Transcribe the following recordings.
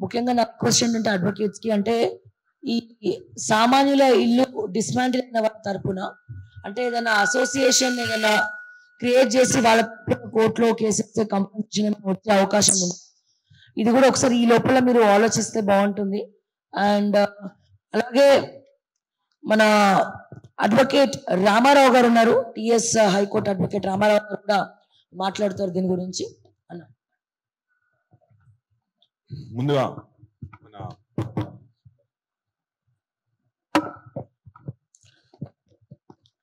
ముఖ్యంగా నా క్వశ్చన్ ఏంటంటే అడ్వకేట్స్కి అంటే ఈ సామాన్యుల ఇల్లు డిస్మాంటిల్ అయిన వాళ్ళ తరపున అంటే ఏదైనా అసోసియేషన్ ఏదైనా క్రియేట్ చేసి వాళ్ళ కోర్టులో కేసు కంపెన్సేషన్ వచ్చే అవకాశం ఉంది. ఇది కూడా ఒకసారి ఈ లోపల మీరు ఆలోచిస్తే బాగుంటుంది. అండ్ uh, అలాగే మన అడ్వకేట్ రామారావు గారు ఉన్నారు. టిఎస్ హైకోర్టు అడ్వకేట్ రామారావు గారు కూడా మాట్లాడతారు దీని గురించి. అన్న. ముందుగా మన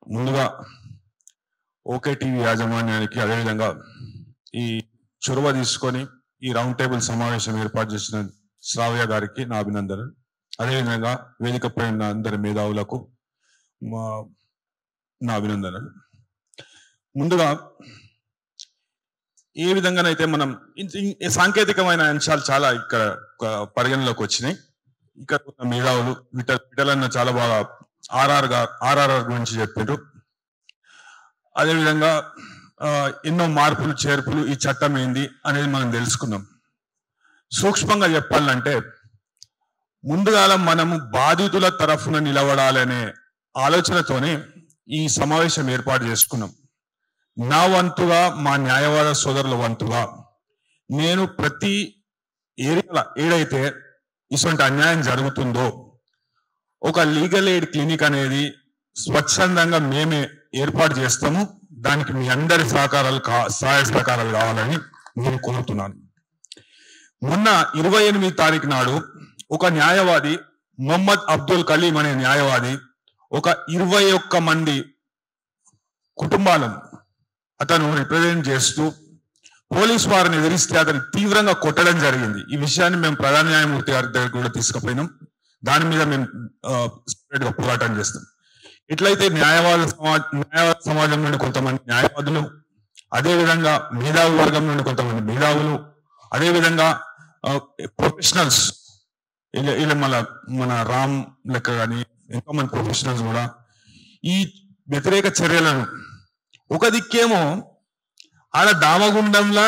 ముందుగా ఓకే టీవీ యాజమాన్యానికి అదేవిధంగా ఈ చొరవ తీసుకొని ఈ రౌండ్ టేబుల్ సమావేశం ఏర్పాటు చేసిన శ్రావ్య గారికి నా అభినందనలు. అదేవిధంగా వేదిక పైన అందరి మేధావులకు మా నా అభినందనలు. ముందుగా ఏ విధంగానైతే మనం సాంకేతికమైన అంశాలు చాలా ఇక్కడ ఒక పరిగణలోకి వచ్చినాయి. ఇక్కడ ఉన్న మేధావులు విట విటలన్న చాలా బాగా ఆర్ఆర్గా ఆర్ఆర్ఆర్ గురించి చెప్పారు అదేవిధంగా ఎన్నో మార్పులు చేర్పులు ఈ చట్టం ఏంది అనేది మనం తెలుసుకున్నాం సూక్ష్మంగా చెప్పాలంటే ముందుగాల మనము బాధితుల తరఫున నిలబడాలనే ఆలోచనతోనే ఈ సమావేశం ఏర్పాటు చేసుకున్నాం. నా వంతుగా మా న్యాయవాద సోదరుల వంతుగా నేను ప్రతి ఏరియాలో ఏడైతే ఇటువంటి అన్యాయం జరుగుతుందో ఒక లీగల్ ఎయిడ్ క్లినిక్ అనేది స్వచ్ఛందంగా మేమే ఏర్పాటు చేస్తాము. దానికి మీ అందరి సహకారాలు కా సహాయ సహకారాలు కావాలని నేను కోరుతున్నాను. మొన్న ఇరవై ఎనిమిది తారీఖు నాడు ఒక న్యాయవాది మొహమ్మద్ అబ్దుల్ కలీం అనే న్యాయవాది ఒక ఇరవై ఒక్క మంది కుటుంబాలను అతను రిప్రజెంట్ చేస్తూ పోలీస్ వారిని ఎదిరిస్తే అతను తీవ్రంగా కొట్టడం జరిగింది. ఈ విషయాన్ని మేము ప్రధాన న్యాయమూర్తి గారి దగ్గర కూడా తీసుకుపోయినాం. దాని మీద మేము సపరేట్గా పోరాటం చేస్తాం. ఎట్లయితే న్యాయవాద సమాజ న్యాయవాద సమాజం నుండి కొంతమంది న్యాయవాదులు అదే విధంగా మేధావి వర్గం నుండి కొంతమంది మేధావులు అదే విధంగా ప్రొఫెషనల్స్ ఇలా మన మన రామ్ లెక్క కానీ ఎంతో మంది ప్రొఫెషనల్స్ కూడా ఈ వ్యతిరేక చర్యలను ఒక దిక్కేమో ఆడ దామగుండంలా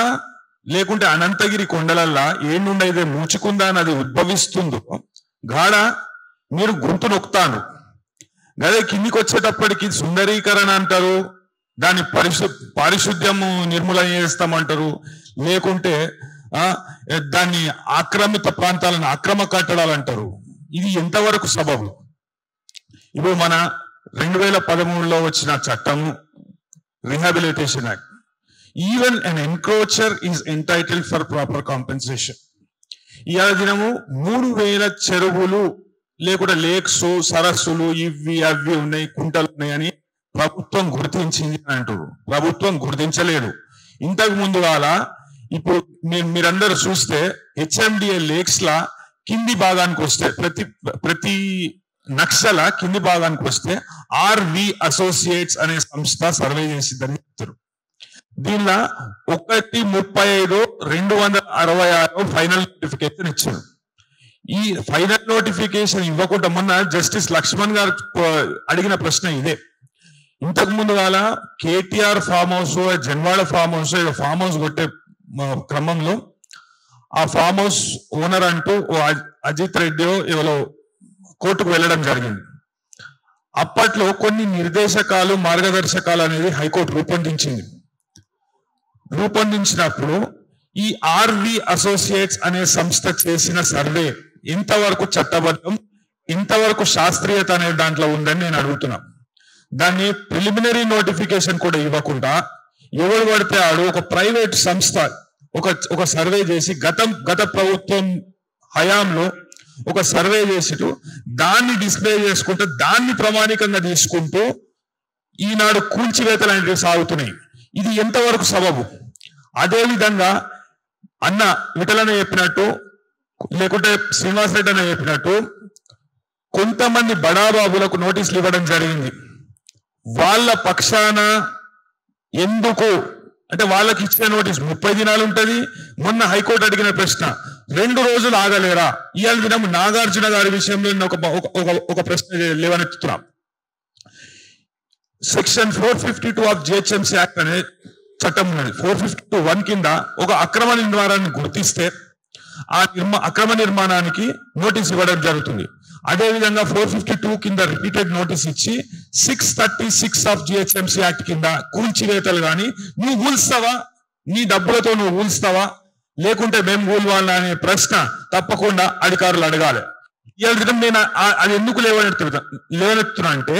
లేకుంటే అనంతగిరి కొండలల్లా ఏ నుండి అయితే మూచుకుందా అది ఉద్భవిస్తుందో గాడ మీరు గుంతు నొక్కుతాను. గదే కిందికి వచ్చేటప్పటికి సుందరీకరణ అంటారు దాని పరిశు పారిశుద్ధ్యము నిర్మూలన చేస్తామంటారు. లేకుంటే దాన్ని ఆక్రమిత ప్రాంతాలను అక్రమ కట్టడాలు అంటారు. ఇది ఎంతవరకు సబబు? ఇప్పుడు మన రెండు వేల పదమూడులో వచ్చిన చట్టము rehabilitation act even an encroacher is entitle for proper compensation ఇవాళ దినము మూడు వేల చెరువులు లేకుంటే లేక్స్ సరస్సులు ఇవి అవి ఉన్నాయి కుంటలు ఉన్నాయని ప్రభుత్వం గుర్తించింది అని అంటారు ప్రభుత్వం గుర్తించలేదు. ఇంతకు ముందు వాళ్ళ ఇప్పుడు మీరు మీరందరూ చూస్తే హెచ్ఎండిఏ లేక్స్ లా కింది భాగానికి వస్తే ప్రతి ప్రతి నక్సల కింది భాగానికి వస్తే ఆర్వి అసోసియేట్స్ అనే సంస్థ సర్వే చేసిందని చెప్తారు. దీనిలో ఒకటి ముప్పై ఐదు రెండు వందల అరవై ఆరు ఫైనల్ నోటిఫికేషన్ ఇచ్చారు. ఈ ఫైనల్ నోటిఫికేషన్ ఇవ్వకుండా మొన్న జస్టిస్ లక్ష్మణ్ గారు అడిగిన ప్రశ్న ఇదే. ఇంతకు ముందు కాల KTR farm house Janwada farm house farm house కొట్టే క్రమంలో ఆ ఫామ్ హౌస్ ఓనర్ అంటూ ఓ అజిత్ రెడ్డి ఎవరో కోర్టుకు వెళ్ళడం జరిగింది. అప్పట్లో కొన్ని నిర్దేశకాలు మార్గదర్శకాలు అనేది హైకోర్టు రూపొందించింది. రూపొందించినప్పుడు ఈ ఆర్వి అసోసియేట్స్ అనే సంస్థ చేసిన సర్వే ఇంతవరకు చట్టబద్ధం ఇంతవరకు శాస్త్రీయత అనే దాంట్లో ఉందని నేను అడుగుతున్నా. దాన్ని ప్రిలిమినరీ నోటిఫికేషన్ కూడా ఇవ్వకుండా ఎవడు పడితే ఆడు ఒక ప్రైవేట్ సంస్థ ఒక ఒక సర్వే చేసి గతం గత ప్రభుత్వం హయాంలో ఒక సర్వే చేసిటు దాన్ని డిస్ప్లే చేసుకుంటూ దాన్ని ప్రామాణికంగా తీసుకుంటూ ఈనాడు కూల్చివేతలు అనేవి సాగుతున్నాయి. ఇది ఎంతవరకు సబబు? అదే విధంగా అన్న విటలన చెప్పినట్టు లేకుంటే శ్రీనివాస్ రెడ్డి అని చెప్పినట్టు కొంతమంది బడాబాబులకు నోటీసులు ఇవ్వడం జరిగింది. వాళ్ళ పక్షాన ఎందుకు? అంటే వాళ్ళకి ఇచ్చిన నోటీస్ ముప్పై దినాలు ఉంటుంది మొన్న హైకోర్టు అడిగిన ప్రశ్న రెండు రోజులు ఆగలేరా? ఇవాళ దినం నాగార్జున గారి విషయంలో నేను ఒక ఒక- ఒక- ఒక ప్రశ్న లేవనెత్తుతున్నాం. Section four fifty two of GHMC act అనే చట్టం ఉన్నది. ఫోర్ ఫిఫ్టీ టూ వన్ కింద ఒక అక్రమ నిర్మాణాన్ని గుర్తిస్తే ఆ నిర్మా అక్రమ నిర్మాణానికి నోటీస్ ఇవ్వడం జరుగుతుంది. అదే విధంగా ఫోర్ ఫిఫ్టీ టూ కింద రిపీటెడ్ నోటీస్ ఇచ్చి six thirty six of GHMC act కింద కూల్చివేతలు కానీ నువ్వు ఊల్స్తావా? నీ డబ్బులతో నువ్వు ఊల్స్తావా? లేకుంటే మేము కూలవాలా అనే ప్రశ్న తప్పకుండా అధికారులు అడగాలి. ఇవాళ దినం నేను అది ఎందుకు లేవనెత్తున్నా లేవనెత్తున్నా అంటే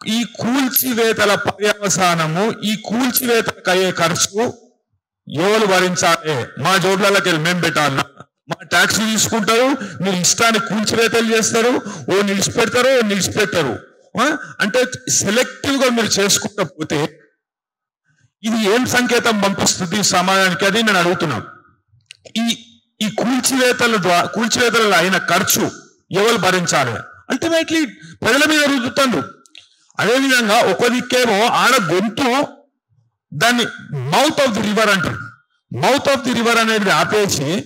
ఈ కూల్చివేతల పర్యవసానము ఈ కూల్చివేతలకు అయ్యే ఖర్చు ఎవరు భరించాలి? మా జోడ్లకి వెళ్ళి మేము పెట్టాలన్నా మా ట్యాక్స్ తీసుకుంటారు మీరు ఇష్టాన్ని కూల్చివేతలు చేస్తారు ఓ నిలిచిపెడతారు ఓ నిలిచిపెట్టారు. అంటే సెలెక్టివ్గా మీరు చేసుకుంటా పోతే ఇది ఏం సంకేతం పంపిస్తుంది సమాజానికి? అని నేను అడుగుతున్నాను. ఈ ఈ కూల్చివేతల ద్వారా కూల్చివేతల అయిన ఖర్చు ఎవరు భరించాలి? అల్టిమేట్లీ ప్రజల మీద రుద్దుతాడు అదేవిధంగా ఒక దిక్కేమో ఆడ గొంతు దాన్ని మౌత్ ఆఫ్ ది రివర్ అంటారు. మౌత్ ఆఫ్ ది రివర్ అనేది ఆపేసి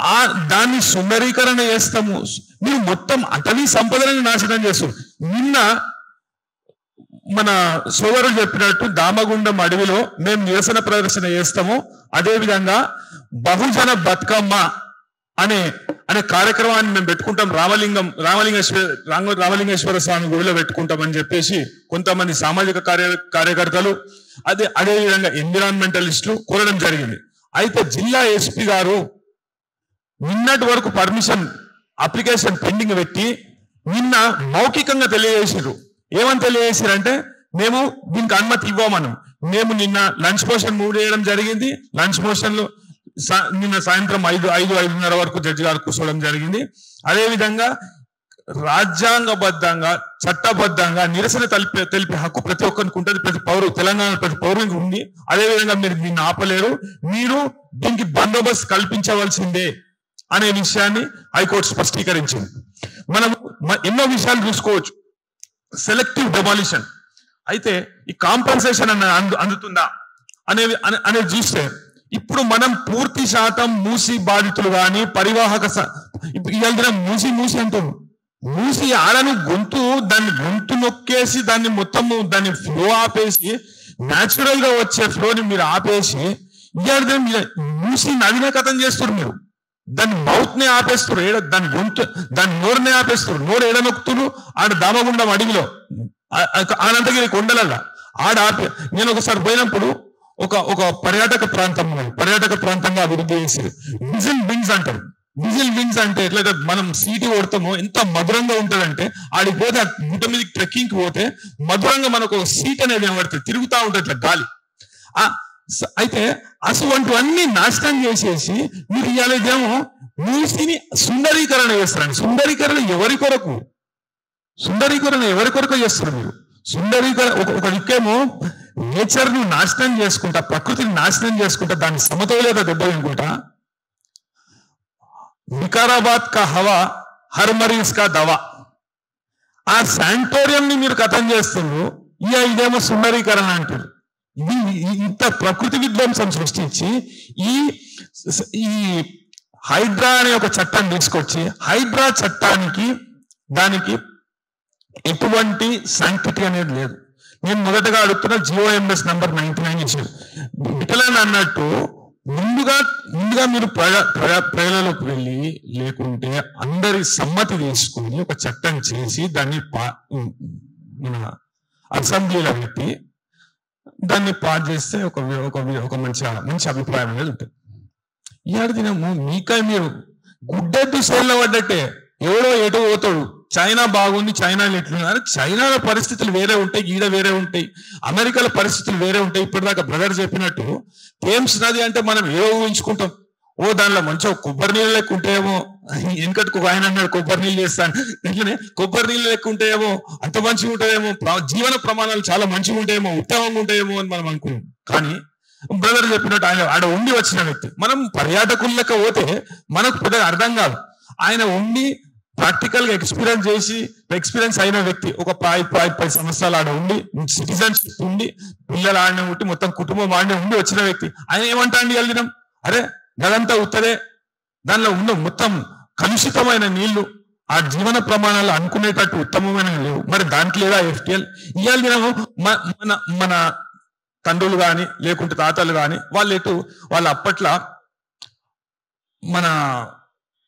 ఆ దాన్ని సుందరీకరణ చేస్తాము. మీరు మొత్తం అటవీ సంపదలను నాశనం చేస్తారు నిన్న మన సోదరులు చెప్పినట్టు దామగుండం అడవిలో మేము నిరసన ప్రదర్శన చేస్తాము. అదే విధంగా బహుజన బతుకమ్మ అనే అనే కార్యక్రమాన్ని మేము పెట్టుకుంటాం. రామలింగం రామలింగేశ్వర రామ రామలింగేశ్వర స్వామి గుడిలో పెట్టుకుంటామని చెప్పేసి కొంతమంది సామాజిక కార్య కార్యకర్తలు అదే అదేవిధంగా ఎన్విరాన్మెంటలిస్టులు కోరడం జరిగింది. అయితే జిల్లా ఎస్పీ గారు నిన్నటి వరకు పర్మిషన్ అప్లికేషన్ పెండింగ్ పెట్టి నిన్న మౌఖికంగా తెలియజేసారు ఏమని తెలియజేశారంటే మేము దీనికి అనుమతి ఇవ్వమను మేము నిన్న లంచ్ మోషన్ మూవ్ చేయడం జరిగింది. లంచ్ మోషన్లో నిన్న సాయంత్రం ఐదు ఐదు ఐదున్నర వరకు జడ్జి గారు కూర్చోవడం జరిగింది. అదేవిధంగా రాజ్యాంగబద్ధంగా చట్టబద్ధంగా నిరసన తెలిపే తెలిపే హక్కు ప్రతి ఒక్కరికి ఉంటుంది. ప్రతి పౌరు తెలంగాణ ప్రతి పౌరునికి ఉంది. అదేవిధంగా మీరు దీన్ని ఆపలేరు. మీరు దీనికి బందోబస్తు కల్పించవలసిందే అనే విషయాన్ని హైకోర్టు స్పష్టీకరించింది. మనం ఎన్నో విషయాలు చూసుకోవచ్చు. సెలెక్టివ్ డెమాలిషన్ అయితే ఈ కాంపెన్సేషన్ అన్న అందు అందుతుందా? అనేవి అనేది చూస్తే ఇప్పుడు మనం పూర్తి శాతం మూసి బాధితులు కానీ పరివాహక ఇవాళ మూసి మూసి అంటారు మూసి ఆడని గొంతు దాన్ని గొంతు నొక్కేసి దాన్ని మొత్తము దాన్ని ఫ్లో ఆపేసి న్యాచురల్గా వచ్చే ఫ్లోని మీరు ఆపేసి ఇవాళ మూసి నదినే కథం చేస్తారు మీరు. దాని మౌత్ నే ఆపేస్తారు ఏడ దాని గొంతు దాని నోరునే ఆపేస్తారు నోరు ఏడ నొక్కుతురు ఆడ దామగుండం అడవిలో. ఆ- ఆనందగిరి కొండలల్లా. ఆడ ఆపి నేను ఒకసారి పోయినప్పుడు ఒక ఒక పర్యాటక ప్రాంతం ఉన్నది. పర్యాటక ప్రాంతంగా అభివృద్ధి చేసేది విజిల్ వింగ్స్ అంటారు. విజిల్ వింగ్స్ అంటే ఎట్లయితే మనం సీటీ కొడతామో ఎంత మధురంగా ఉంటుందంటే ఆడికి పోతే ఆ గుట్ట మీద ట్రెక్కింగ్కి పోతే మధురంగా మనకు ఒక సీట్ అనేది ఏమడుతుంది తిరుగుతా ఉంటుంది ఇట్లా గాలి. ఆ అయితే అటువంటివన్నీ నాశనం చేసేసి మీరు ఇవ్వలేదేమో మూసిని సుందరీకరణ చేస్తారండి. సుందరీకరణ ఎవరి కొరకు? సుందరీకరణ ఎవరి కొరకు చేస్తారు మీరు? సుందరీకరణ ఒక ఒక దిక్కేమో నాశనం చేసుకుంటా ప్రకృతిని నాశనం చేసుకుంటా దాని సమతౌల్యత దెబ్బతినుకుంటా వికారాబాద్ కా హవా హర్ మరీజ్ కా దవా ఆ శాంటోరియంని మీరు కథం చేస్తున్నారు ఇక ఇదేమో సుందరీకరణ అంటారు. ఇది ఇంత ప్రకృతి విధ్వంసం సృష్టించి ఈ ఈ హైడ్రా అనే ఒక చట్టం తీసుకొచ్చి హైడ్రా చట్టానికి దానికి ఎటువంటి శాంక్టిటీ అనేది లేదు. నేను మొదటగా అడుగుతున్న జియోఎంఎస్ నంబర్ నైన్టీ నైన్ ఇచ్చారు వికలన్ అన్నట్టు ముందుగా ముందుగా మీరు ప్రజలలోకి వెళ్ళి లేకుంటే అందరి సమ్మతి తీసుకుని ఒక చట్టం చేసి దాన్ని పా మన అసెంబ్లీలో పెట్టి దాన్ని పాస్ చేస్తే ఒక ఒక ఒక మంచి మంచి అభిప్రాయం అనేది ఉంటుంది. ఇవాళ దినము మీకై మీరు గుడ్డెద్దు సోళ్ళ పడ్డట్టే. ఎవడో ఎటు పోతాడు? చైనా బాగుంది చైనాలో ఎట్లున్నారు చైనాలో పరిస్థితులు వేరే ఉంటాయి ఈడ వేరే ఉంటాయి. అమెరికాలో పరిస్థితులు వేరే ఉంటాయి. ఇప్పటిదాకా బ్రదర్ చెప్పినట్టు థేమ్స్ నది అంటే మనం ఏవో ఊహించుకుంటాం? ఓ దానిలో మంచిగా కొబ్బరి నీళ్ళు లెక్క ఉంటాయేమో వెనకటికి ఒక ఆయన అన్నాడు కొబ్బరి నీళ్ళు చేస్తాను. ఇట్లనే కొబ్బరి నీళ్ళు లెక్కుంటే ఉంటాయేమో అంత మంచిగా ఉంటాయేమో జీవన ప్రమాణాలు చాలా మంచిగా ఉంటాయేమో ఉత్తమంగా ఉంటాయేమో అని మనం అనుకున్నాం. కానీ బ్రదర్ చెప్పినట్టు ఆయన ఆడ ఉండి వచ్చిన వ్యక్తి. మనం పర్యాటకుల లెక్క పోతే మనకు పెద్దగా అర్థం కాదు. ఆయన ఉండి ప్రాక్టికల్గా ఎక్స్పీరియన్స్ చేసి ఎక్స్పీరియన్స్ అయిన వ్యక్తి ఒక పది పది పది సంవత్సరాలు ఆడ ఉండి సిటిజన్షిప్ ఉండి పిల్లలు ఆడనే ఉండి మొత్తం కుటుంబం ఆడనే ఉండి వచ్చిన వ్యక్తి. ఆయన ఏమంటా అండి వెళ్ళినాం అరే గదంతా ఉత్తరే దానిలో ఉన్న మొత్తం కలుషితమైన నీళ్ళు ఆ జీవన ప్రమాణాలు అనుకునేటట్టు ఉత్తమమైన లేవు. మరి దాంట్లో లేదా ఎఫ్టిఎల్? ఇవాళ దినము మన మన తండ్రులు కానీ లేకుంటే తాతలు కానీ వాళ్ళు ఎటు వాళ్ళు అప్పట్లో మన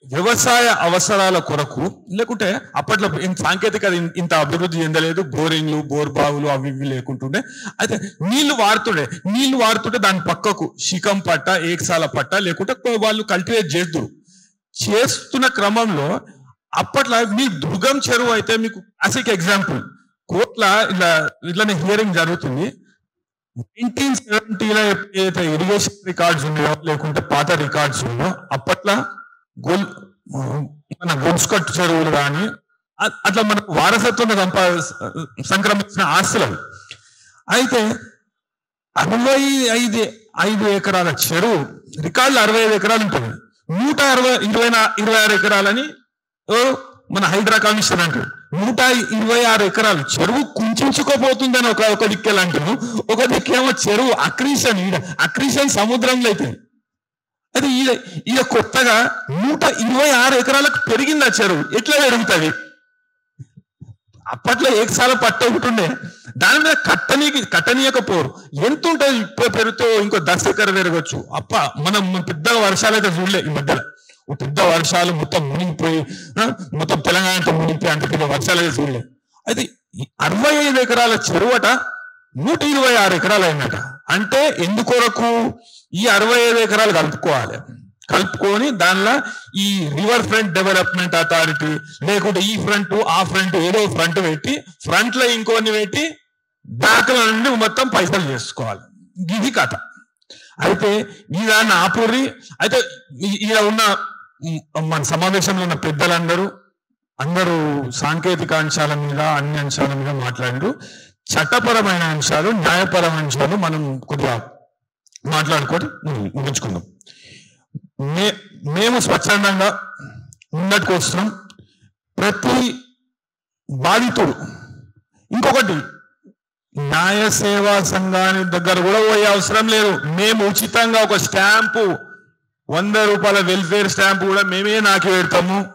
వ్యవసాయ అవసరాల కొరకు లేకుంటే అప్పట్లో సాంకేతికత ఇంత అభివృద్ధి చెందలేదు. బోరింగ్లు బోర్ బావులు అవి ఇవి లేకుంటుండే. అయితే నీళ్ళు వాడుతుండే. నీళ్ళు వాడుతుంటే దాని పక్కకు శిఖం పట్ట ఏకసాల పట్ట లేకుంటే వాళ్ళు కల్టివేట్ చేస్తురు చేస్తున్న క్రమంలో అప్పట్లో మీ దుర్గం చెరువు అయితే మీకు క్లాసిక్ ఎగ్జాంపుల్ కోట్ల ఇలా ఇట్లానే హియరింగ్ జరుగుతుంది. నైన్టీన్ సెవెంటీలో ఎప్పుడైతే ఇరిగేషన్ రికార్డ్స్ ఉన్నాయో లేకుంటే పాత రికార్డ్స్ ఉన్నాయో అప్పట్లో గోల్ మన గొలుసుకట్టు చెరువులు కానీ అట్లా మనకు వారసత్వంగా సంపా సంక్రమించిన ఆస్తులు అవి అయితే అరవై ఐదు ఐదు ఎకరాల చెరువు రికార్డులు అరవై ఐదు ఎకరాలు ఉంటుంది. నూట అరవై ఇరవై ఇరవై ఆరు ఎకరాలని ఓ మన హైదరా కమిషన్ అంటారు. నూట ఇరవై ఆరు ఎకరాలు. చెరువు కుంచుకోపోతుందని ఒక ఒక దిక్కెలు అంటాను ఒక దిక్కేమో చెరువు అక్రీషన్ ఈడ అక్రీషన్ సముద్రంలో అయితే. అది ఈడ ఈడ కొత్తగా నూట ఇరవై ఆరు ఎకరాలకు పెరిగింది ఆ చెరువు. ఎట్లా పెరుగుతుంది? అప్పట్లో ఏకసాల పట్ట ఒకటి ఉండే. దాని మీద కట్టనీకి కట్టనీయకపోరు. ఎంత ఉంటుంది ఇప్పుడు పెరిగితే ఇంకో దశ ఎకర పెరగచ్చు. అప్ప మనం పెద్దగా వర్షాలు అయితే చూడలే ఈ మధ్యలో. పెద్ద వర్షాలు మొత్తం మునిగిపోయి మొత్తం తెలంగాణ అంతా మునిగిపోయి అంత పెద్ద వర్షాలు అయితే చూడలే. అయితే అరవై ఐదు ఎకరాల చెరువట నూట ఇరవై ఆరు ఎకరాలు అయినట అంటే ఎందుకొరకు ఈ అరవై ఐదు ఎకరాలు కలుపుకోవాలి? కలుపుకొని దానిలో ఈ రివర్ ఫ్రంట్ డెవలప్మెంట్ అథారిటీ లేకుంటే ఈ ఫ్రంట్ ఆ ఫ్రంట్ ఏదో ఫ్రంట్ పెట్టి ఫ్రంట్లో ఇంకోని పెట్టి బ్యాక్ నుండి మొత్తం పైసలు చేసుకోవాలి ఇది కథ. అయితే ఈ దాన్ని ఆపూరి అయితే ఇలా ఉన్న మన సమావేశంలో ఉన్న పెద్దలందరూ అందరూ సాంకేతిక అంశాల మీద అన్ని అంశాల మీద మాట్లాడారు చట్టపరమైన అంశాలు న్యాయపరమైన అంశాలు మనం కొద్దిగా మాట్లాడుకొని ముగించుకుందాం. మే మేము స్వచ్ఛందంగా ముందటికి వస్తున్నాం ప్రతి బాధితుడు ఇంకొకటి న్యాయ సేవా సంఘాని దగ్గర కూడా పోయే అవసరం లేదు. మేము ఉచితంగా ఒక స్టాంపు వంద రూపాయల వెల్ఫేర్ స్టాంపు కూడా మేమే నాకి పెడతాము.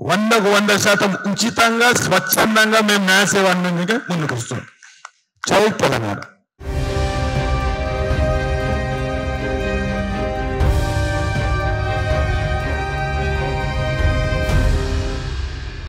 వందకు వంద శాతం ఉచితంగా స్వచ్ఛందంగా మేము న్యాయ సేవ అందించడానికి ముందుకు వస్తున్నాం. చౌక్ తెలంగాణ.